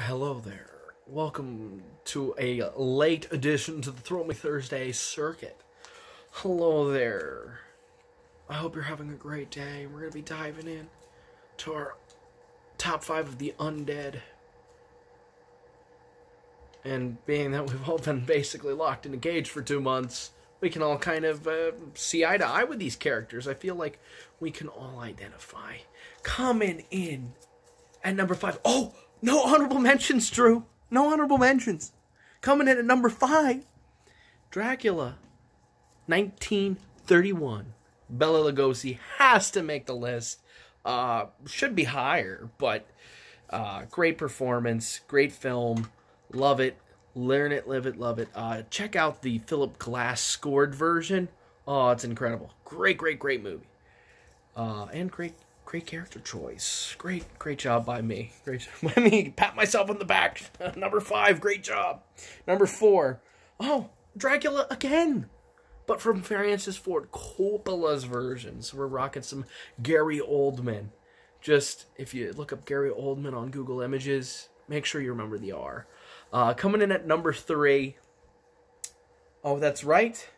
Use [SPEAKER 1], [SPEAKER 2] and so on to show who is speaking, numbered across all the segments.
[SPEAKER 1] Hello there. Welcome to a late edition to the Thrill Me Thursday circuit. Hello there. I hope you're having a great day. We're going to be diving in to our top five of the undead. And being that we've all been basically locked in a cage for two months, we can all kind of uh, see eye to eye with these characters. I feel like we can all identify. Coming in at number five. Oh, no honorable mentions, Drew. No honorable mentions. Coming in at number five, Dracula, 1931. Bela Lugosi has to make the list. Uh, should be higher, but uh, great performance, great film. Love it. Learn it, live it, love it. Uh, check out the Philip Glass scored version. Oh, it's incredible. Great, great, great movie. Uh, and great, great character choice. Great, great job by me. Great job by me. Pat myself on the back. Number five, great job. Number four, oh, Dracula again. But from Francis Ford Coppola's version. So we're rocking some Gary Oldman. Just, if you look up Gary Oldman on Google Images, make sure you remember the R. Uh, coming in at number three. Oh, that's right.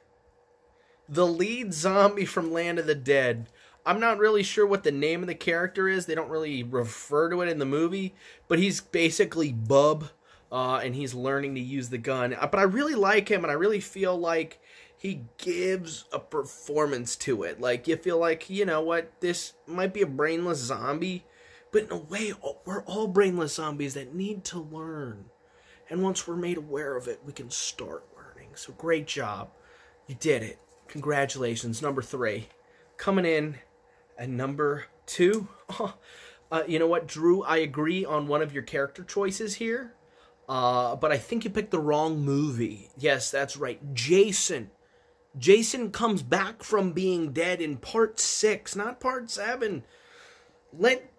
[SPEAKER 1] The lead zombie from Land of the Dead. I'm not really sure what the name of the character is. They don't really refer to it in the movie, but he's basically Bub, uh, and he's learning to use the gun. Uh, But I really like him, and I really feel like he gives a performance to it. Like you feel like you know what this might be a brainless zombie, but in a way, we're all brainless zombies that need to learn. And once we're made aware of it, we can start learning. So great job. You did it. Congratulations. Number three. Coming in at number two. Oh, uh, you know what, Drew? I agree on one of your character choices here. Uh, but I think you picked the wrong movie. Yes, that's right. Jason. Jason comes back from being dead in part six, not part seven. Let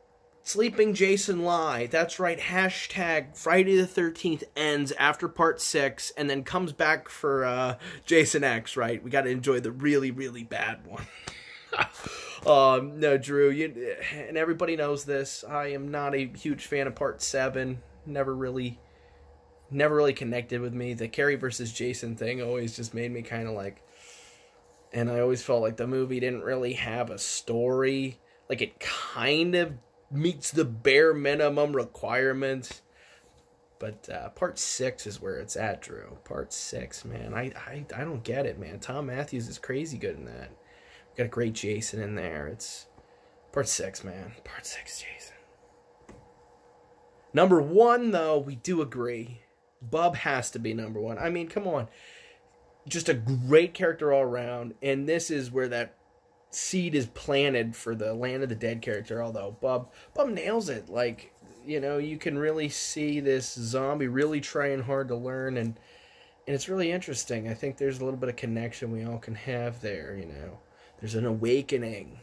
[SPEAKER 1] Sleeping Jason lie. That's right. Hashtag Friday the 13th ends after part six and then comes back for uh, Jason X, right? We got to enjoy the really, really bad one. um, no, Drew, you, and everybody knows this. I am not a huge fan of part seven. Never really, never really connected with me. The Carrie versus Jason thing always just made me kind of like, and I always felt like the movie didn't really have a story. Like it kind of meets the bare minimum requirements. But uh, part six is where it's at, Drew. Part six, man. I, I I don't get it, man. Thom Mathews is crazy good in that. Got a great Jason in there. It's part six, man. Part six, Jason. Number one, though, we do agree. Bub has to be number one. I mean, come on. Just a great character all around. And this is where that seed is planted for the Land of the Dead character. Although Bub Bub nails it. Like you know, you can really see this zombie really trying hard to learn, and and it's really interesting. I think there's a little bit of connection we all can have there. You know, there's an awakening,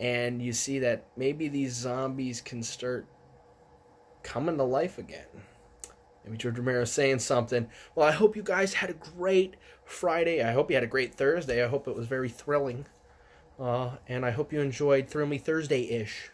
[SPEAKER 1] and you see that maybe these zombies can start coming to life again. Maybe George Romero saying something. Well, I hope you guys had a great Friday. I hope you had a great Thursday. I hope it was very thrilling. Uh, and I hope you enjoyed Thrill Me Thursday ish.